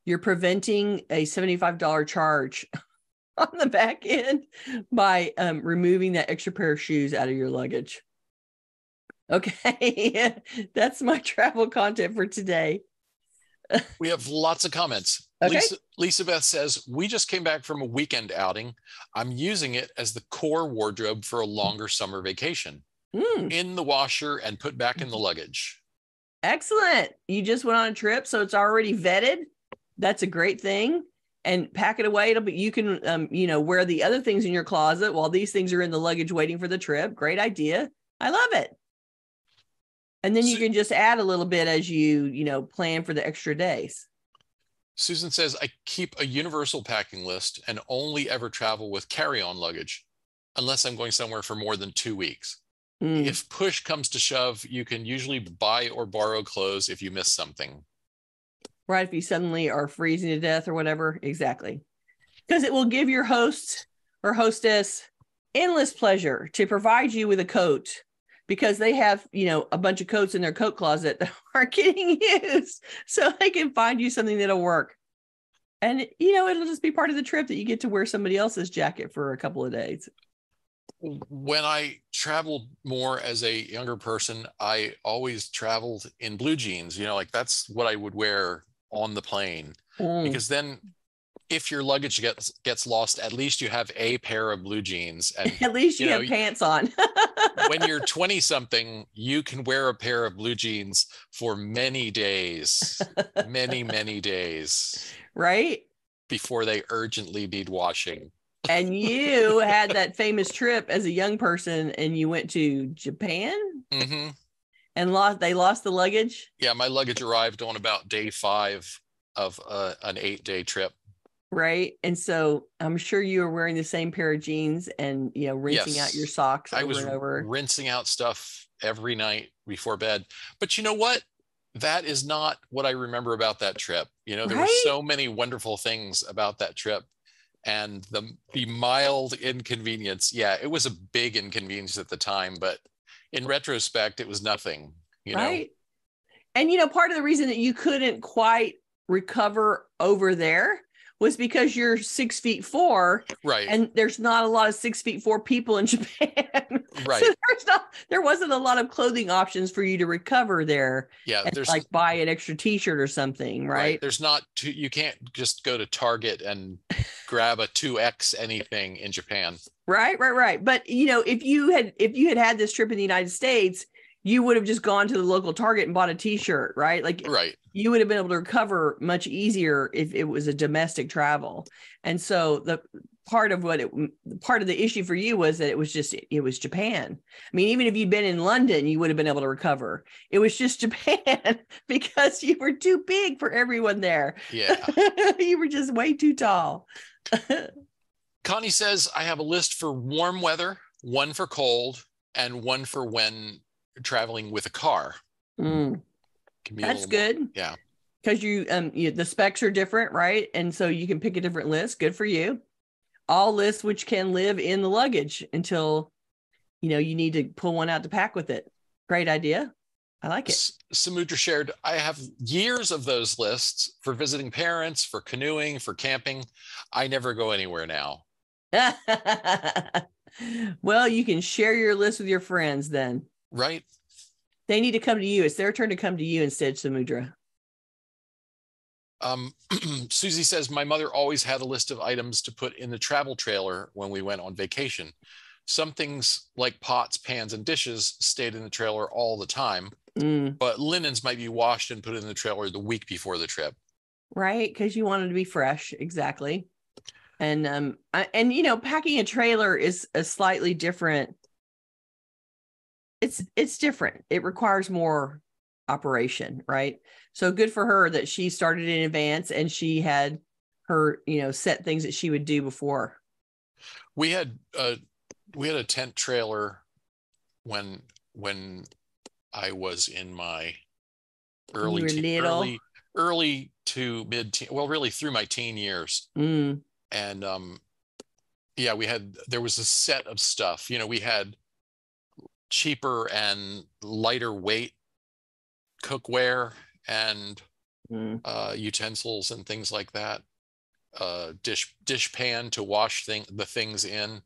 you're preventing a $75 charge on the back end by um, removing that extra pair of shoes out of your luggage. Okay, that's my travel content for today. we have lots of comments. Okay. Lisa, Lisa Beth says, We just came back from a weekend outing. I'm using it as the core wardrobe for a longer summer vacation. Mm. In the washer and put back in the luggage. Excellent. You just went on a trip, so it's already vetted. That's a great thing. And pack it away. It'll be you can um, you know, wear the other things in your closet while these things are in the luggage waiting for the trip. Great idea. I love it and then you can just add a little bit as you you know plan for the extra days. Susan says i keep a universal packing list and only ever travel with carry-on luggage unless i'm going somewhere for more than two weeks. Mm. if push comes to shove you can usually buy or borrow clothes if you miss something. Right if you suddenly are freezing to death or whatever. Exactly. Because it will give your host or hostess endless pleasure to provide you with a coat because they have you know a bunch of coats in their coat closet that aren't getting used so they can find you something that'll work and you know it'll just be part of the trip that you get to wear somebody else's jacket for a couple of days when i traveled more as a younger person i always traveled in blue jeans you know like that's what i would wear on the plane mm. because then if your luggage gets gets lost, at least you have a pair of blue jeans. And at least you, you know, have pants on. When you're 20 something, you can wear a pair of blue jeans for many days, many, many days. Right. Before they urgently need washing. And you had that famous trip as a young person and you went to Japan mm-hmm. and lost, they lost the luggage. Yeah. My luggage arrived on about day five of uh, an eight day trip right and so i'm sure you were wearing the same pair of jeans and you know rinsing yes. out your socks i was over rinsing out stuff every night before bed but you know what that is not what I remember about that trip. You know, there Right? were so many wonderful things about that trip. And the the mild inconvenience, yeah, it was a big inconvenience at the time, but in retrospect, it was nothing. You know, right. And you know, part of the reason that you couldn't quite recover over there was because you're six feet four right, and there's not a lot of six feet four people in Japan. right, So there's not there wasn't a lot of clothing options for you to recover there yeah. There's like buy an extra t-shirt or something, right? There's not two, you can't just go to Target and grab a 2X anything in Japan. Right, right, right. But you know, if you had if you had had this trip in the United States, you would have just gone to the local Target and bought a T-shirt, right? Like Right. you would have been able to recover much easier if it was a domestic travel. And so the part of what it part of the issue for you was that it was just it was Japan. I mean, even if you'd been in London, you would have been able to recover. It was just Japan because you were too big for everyone there. Yeah. you were just way too tall. Connie says, I have a list for warm weather, one for cold, and one for when traveling with a car. Mm. That's little more- good. yeah. Because you um you, the specs are different, right? And so you can pick a different list. Good for you. All lists which can live in the luggage until you know you need to pull one out to pack with it. Great idea. I like it. Samudra shared, I have years of those lists for visiting parents, for canoeing, for camping. I never go anywhere now. well, you can share your list with your friends then. Right. They need to come to you. It's their turn to come to you instead, Samudra. Um, Susie says, My mother always had a list of items to put in the travel trailer when we went on vacation. Some things like pots, pans, and dishes stayed in the trailer all the time, Mm, but linens might be washed and put in the trailer the week before the trip. right? Because you wanted to be fresh, exactly. And um, I, and you know, packing a trailer is a slightly different. It's it's different. It requires more operation, right? So good for her that she started in advance and she had her, you know, set things that she would do before. We had a we had a tent trailer when when I was in my early little? early early to mid teen well really through my teen years Mm, and um yeah we had there was a set of stuff you know we had cheaper and lighter weight cookware and mm. uh utensils and things like that uh dish dish pan to wash thing the things in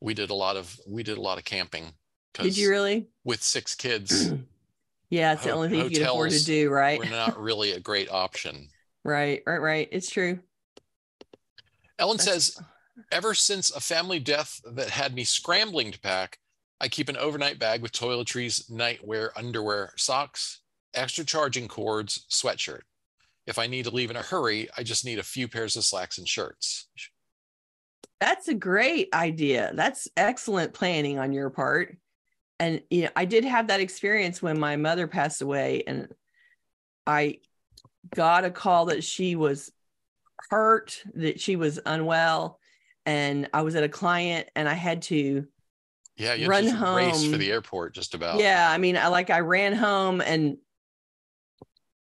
we did a lot of we did a lot of camping Did you really? with six kids Yeah, it's the only thing you can afford to do, right? we're not really a great option Right, right, right. It's true. ellen That's- says ever since a family death that had me scrambling to pack i keep an overnight bag with toiletries nightwear underwear socks extra charging cords sweatshirt if i need to leave in a hurry i just need a few pairs of slacks and shirts That's a great idea. That's excellent planning on your part. And you know, I did have that experience when my mother passed away and I got a call that she was hurt, that she was unwell, and I was at a client and I had to Yeah, you Run just race for the airport just about. Yeah, I mean, I like I ran home and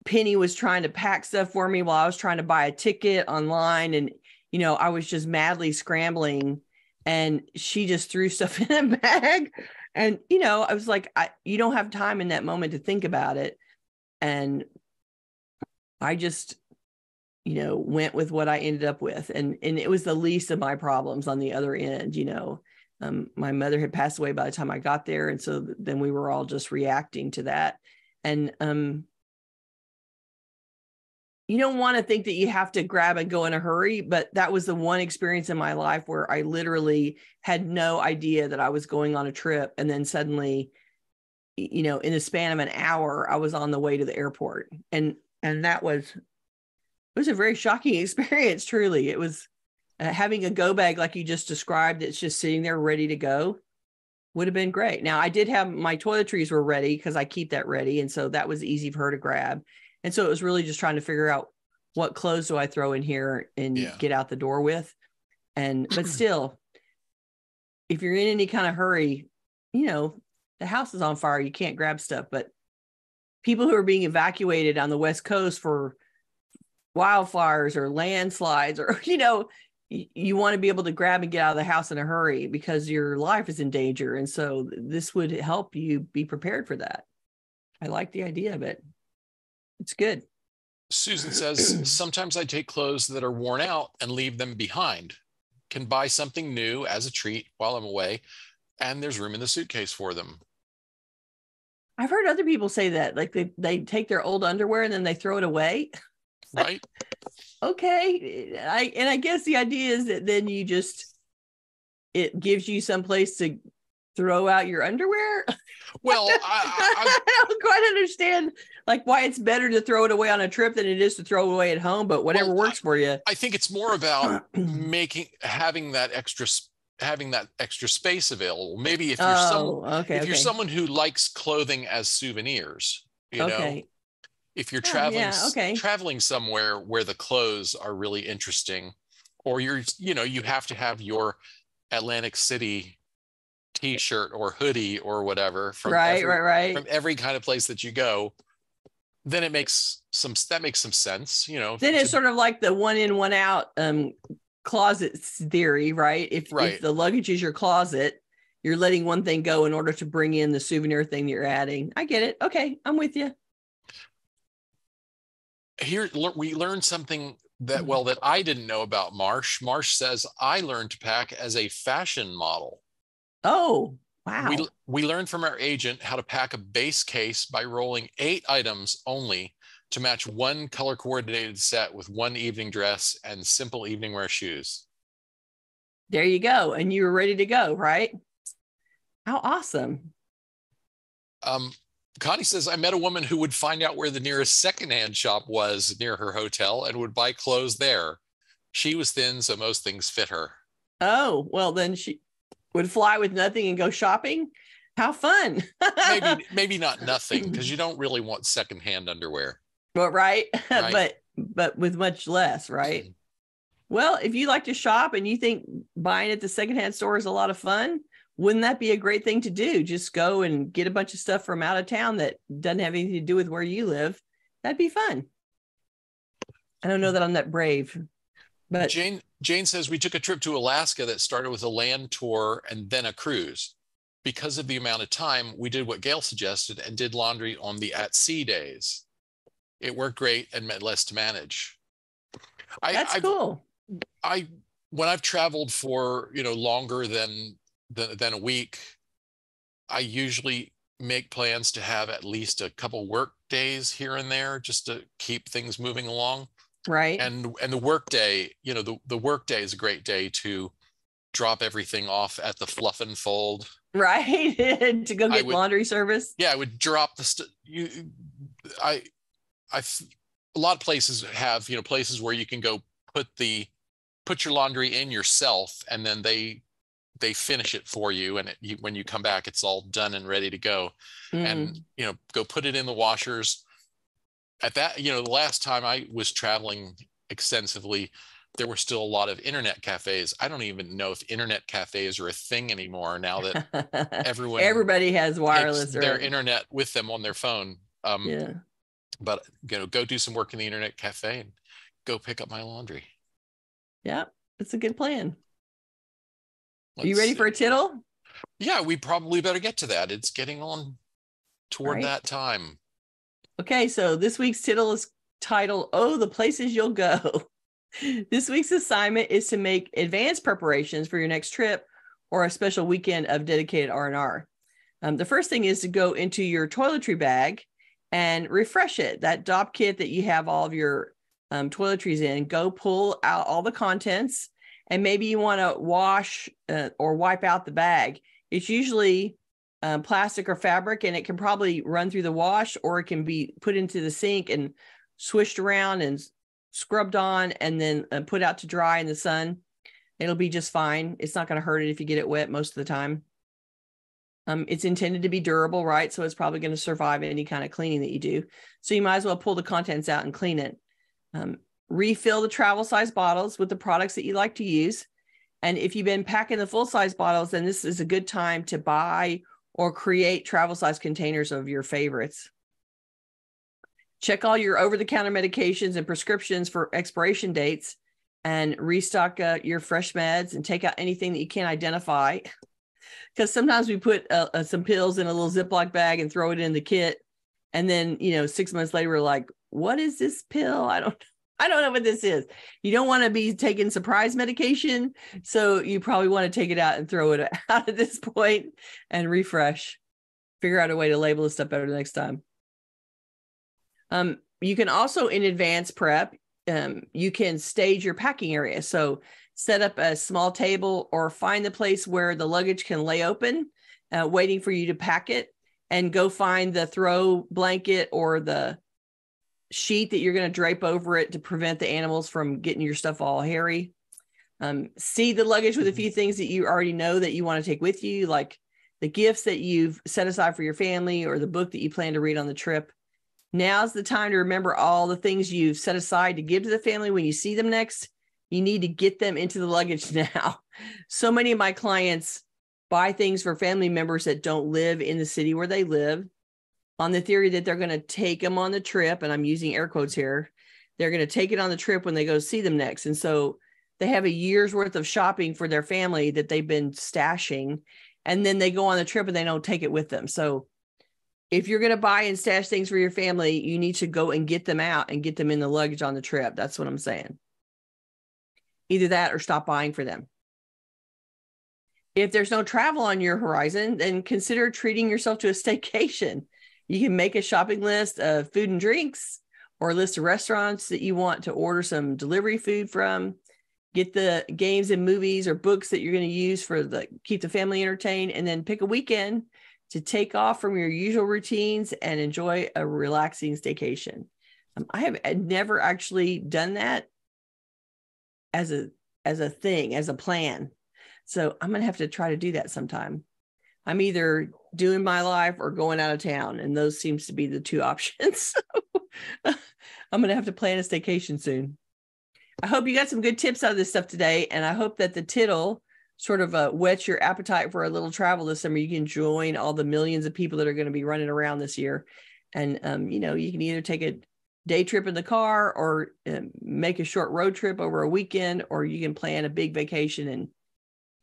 Penny was trying to pack stuff for me while I was trying to buy a ticket online and you know, I was just madly scrambling and she just threw stuff in a bag and you know, I was like I you don't have time in that moment to think about it and I just you know, went with what I ended up with and and it was the least of my problems on the other end, you know um, my mother had passed away by the time I got there, and so then we were all just reacting to that. And um, you don't want to think that you have to grab and go in a hurry, but that was the one experience in my life where I literally had no idea that I was going on a trip, and then suddenly, you know, in the span of an hour, I was on the way to the airport, and and that was it was a very shocking experience. Truly, it was uh, having a go bag like you just described it's just sitting there ready to go would have been great. Now i did have my toiletries were ready because i keep that ready and so that was easy for her to grab. And so it was really just trying to figure out what clothes do i throw in here and Yeah. get out the door with. And but still if you're in any kind of hurry you know the house is on fire. You can't grab stuff. But people who are being evacuated on the West Coast for wildfires or landslides, or, you know, you want to be able to grab and get out of the house in a hurry because your life is in danger. And so this would help you be prepared for that. I like the idea of it. It's good. Susan says, sometimes I take clothes that are worn out and leave them behind. Can buy something new as a treat while I'm away, and there's room in the suitcase for them. I've heard other people say that, like they, they take their old underwear and then they throw it away. Right. okay. I and I guess the idea is that then you just it gives you some place to throw out your underwear. Well, I, I, I, don't quite understand like why it's better to throw it away on a trip than it is to throw it away at home. But whatever well, works for you. I think it's more about making having that extra having that extra space available. Maybe if you're oh, some okay, if okay. you're someone who likes clothing as souvenirs, you okay. know, if you're traveling oh, yeah, okay. traveling somewhere where the clothes are really interesting, or you're you know you have to have your Atlantic City t-shirt or hoodie or whatever from right every, right right. from every kind of place that you go then it makes some that makes some sense you know then it's sort of like the one in one out um closet theory right? If, right. if the luggage is your closet you're letting one thing go in order to bring in the souvenir thing that you're adding. I get it. Okay i'm with you here we learned something that mm-hmm. well that I didn't know about Marsh. Marsh says I learned to pack as a fashion model. Oh, wow. We we learned from our agent how to pack a base case by rolling 8 items only to match one color coordinated set with one evening dress and simple evening wear shoes. There you go. And you were ready to go, right? How awesome. Um, Connie says, I met a woman who would find out where the nearest secondhand shop was near her hotel and would buy clothes there. She was thin, so most things fit her. Oh, well, then she would fly with nothing and go shopping. How fun. maybe, maybe not nothing because you don't really want secondhand underwear. But right. right. but, but with much less, right? Mm-hmm. Well, if you like to shop and you think buying at the secondhand store is a lot of fun, wouldn't that be a great thing to do? Just go and get a bunch of stuff from out of town that doesn't have anything to do with where you live. That'd be fun. I don't know that I'm that brave, but Jane Jane says we took a trip to Alaska that started with a land tour and then a cruise. Because of the amount of time, we did what Gayle suggested and did laundry on the at sea days. It worked great and meant less to manage. I, That's I've, cool. I when I've traveled for you know longer than than, than a week, I usually make plans to have at least a couple work days here and there just to keep things moving along. Right. And and the work day, you know, the, the work day is a great day to drop everything off at the fluff and fold. Right. to go get would, laundry service. Yeah, I would drop the st- you I I a lot of places have, you know, places where you can go put the put your laundry in yourself and then they they finish it for you and it, you, when you come back it's all done and ready to go. Mm. and you know go put it in the washers. At that you know the last time i was traveling extensively there were still a lot of internet cafes. I don't even know if internet cafes are a thing anymore now that everyone everybody has wireless their internet with them on their phone. Um yeah. but you know go do some work in the internet cafe and go pick up my laundry. Yeah it's a good plan Let's Are you ready see. for a tittle? Yeah, we probably better get to that. It's getting on toward right. that time. Okay, so this week's tittle is titled Oh, the Places You'll Go. this week's assignment is to make advanced preparations for your next trip or a special weekend of dedicated R&R. Um, the first thing is to go into your toiletry bag and refresh it. That Dopp kit that you have all of your um, toiletries in, go pull out all the contents and maybe you want to wash uh, or wipe out the bag. It's usually um, plastic or fabric, and it can probably run through the wash or it can be put into the sink and swished around and scrubbed on and then uh, put out to dry in the sun. It'll be just fine. It's not going to hurt it if you get it wet most of the time. Um, it's intended to be durable, right? So it's probably going to survive any kind of cleaning that you do. So you might as well pull the contents out and clean it. Um, refill the travel size bottles with the products that you like to use. And if you've been packing the full size bottles, then this is a good time to buy or create travel size containers of your favorites. check all your over the counter medications and prescriptions for expiration dates and restock uh, your fresh meds and take out anything that you can't identify. Because sometimes we put uh, uh, some pills in a little Ziploc bag and throw it in the kit. And then, you know, six months later, we're like, what is this pill? I don't I don't know what this is. You don't want to be taking surprise medication. So you probably want to take it out and throw it out at this point and refresh. Figure out a way to label this stuff better next time. Um, you can also in advance prep, um, you can stage your packing area. So set up a small table or find the place where the luggage can lay open, uh, waiting for you to pack it, and go find the throw blanket or the sheet that you're going to drape over it to prevent the animals from getting your stuff all hairy. Um, see the luggage with a few things that you already know that you want to take with you, like the gifts that you've set aside for your family or the book that you plan to read on the trip. Now's the time to remember all the things you've set aside to give to the family when you see them next. You need to get them into the luggage now. So many of my clients buy things for family members that don't live in the city where they live on the theory that they're going to take them on the trip. And I'm using air quotes here. They're going to take it on the trip when they go see them next. And so they have a year's worth of shopping for their family that they've been stashing. And then they go on the trip and they don't take it with them. So if you're going to buy and stash things for your family, you need to go and get them out and get them in the luggage on the trip. That's what I'm saying. Either that or stop buying for them. If there's no travel on your horizon, then consider treating yourself to a staycation. You can make a shopping list of food and drinks or a list of restaurants that you want to order some delivery food from. Get the games and movies or books that you're going to use for the keep the family entertained, and then pick a weekend to take off from your usual routines and enjoy a relaxing staycation. Um, I have never actually done that as a as a thing, as a plan. So I'm gonna have to try to do that sometime. I'm either doing my life or going out of town, and those seems to be the two options. I'm gonna have to plan a staycation soon. I hope you got some good tips out of this stuff today, and I hope that the tittle sort of uh, whets your appetite for a little travel this summer. You can join all the millions of people that are going to be running around this year, and um, you know you can either take a day trip in the car or uh, make a short road trip over a weekend, or you can plan a big vacation and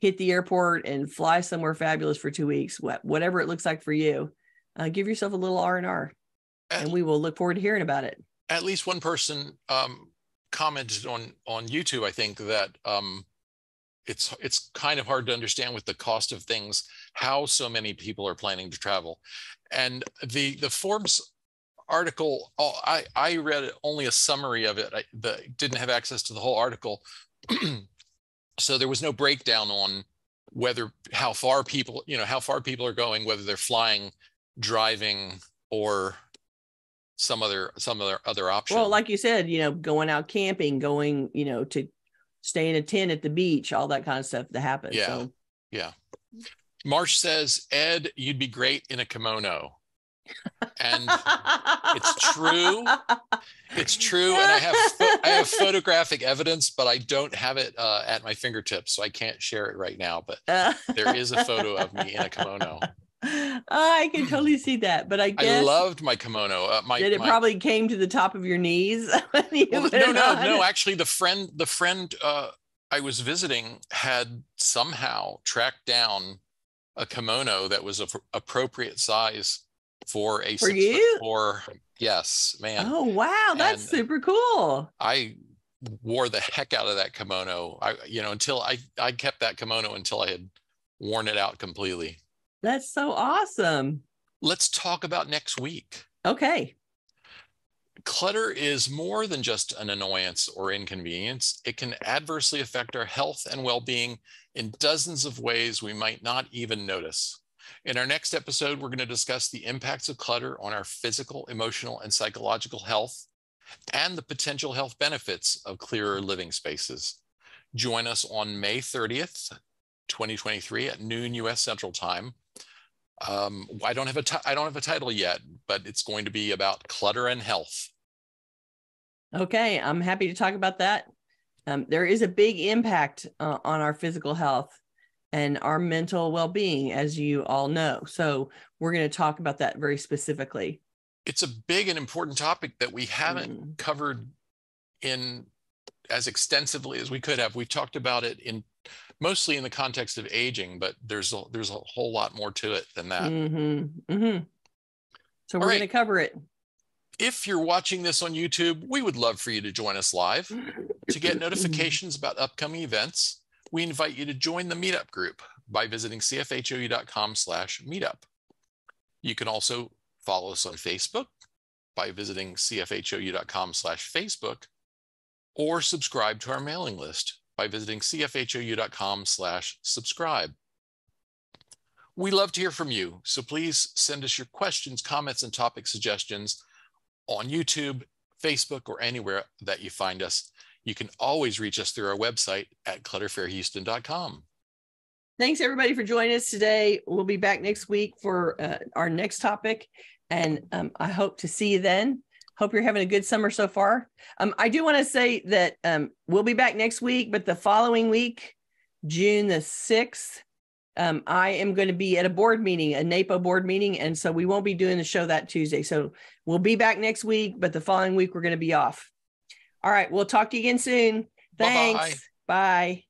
hit the airport and fly somewhere fabulous for two weeks, whatever it looks like for you. Uh, give yourself a little R and R, and we will look forward to hearing about it. At least one person um, commented on on YouTube, I think that um, it's it's kind of hard to understand with the cost of things how so many people are planning to travel, and the the Forbes article oh, I I read only a summary of it. I the, didn't have access to the whole article. so there was no breakdown on whether how far people you know how far people are going whether they're flying driving or some other some other other option. Well like you said you know going out camping going you know to stay in a tent at the beach all that kind of stuff that happens yeah. so. yeah. Marsh says ed you'd be great in a kimono and it's true it's true and i have i have photographic evidence but i don't have it uh, at my fingertips so i can't share it right now but there is a photo of me in a kimono I can totally see that, but I guess I loved my kimono. Uh, my, did it my, probably came to the top of your knees? well, no, no, no. Actually, the friend, the friend uh, I was visiting had somehow tracked down a kimono that was a appropriate size for a for you four. Yes, man. Oh wow, that's and super cool. I wore the heck out of that kimono. I you know until I I kept that kimono until I had worn it out completely. That's so awesome. Let's talk about next week. Okay. Clutter is more than just an annoyance or inconvenience. It can adversely affect our health and well being in dozens of ways we might not even notice. In our next episode, we're going to discuss the impacts of clutter on our physical, emotional, and psychological health and the potential health benefits of clearer living spaces. Join us on May 30th, 2023 at noon US Central Time. Um, I don't have a t- I don't have a title yet, but it's going to be about clutter and health. Okay, I'm happy to talk about that. Um, there is a big impact uh, on our physical health and our mental well being, as you all know. So, we're going to talk about that very specifically. it's a big and important topic that we haven't Mm. covered in as extensively as we could have. We've talked about it in mostly in the context of aging, but there's a, there's a whole lot more to it than that. Mm-hmm. Mm-hmm. So we're right. going to cover it. If you're watching this on YouTube, we would love for you to join us live. To get notifications about upcoming events, we invite you to join the meetup group by visiting cfhou.com slash meetup. You can also follow us on Facebook by visiting cfhou.com slash Facebook or subscribe to our mailing list by visiting cfhou.com slash subscribe. We love to hear from you, so please send us your questions, comments, and topic suggestions on YouTube, Facebook, or anywhere that you find us. You can always reach us through our website at clutterfairyhouston.com. Thanks everybody for joining us today. We'll be back next week for uh, our next topic, and um, I hope to see you then. Hope you're having a good summer so far. Um, I do want to say that um, we'll be back next week, but the following week, June the sixth, um, I am going to be at a board meeting, a NAPO board meeting, and so we won't be doing the show that Tuesday. So we'll be back next week, but the following week we're going to be off. All right, we'll talk to you again soon. Bye-bye. Thanks. Bye.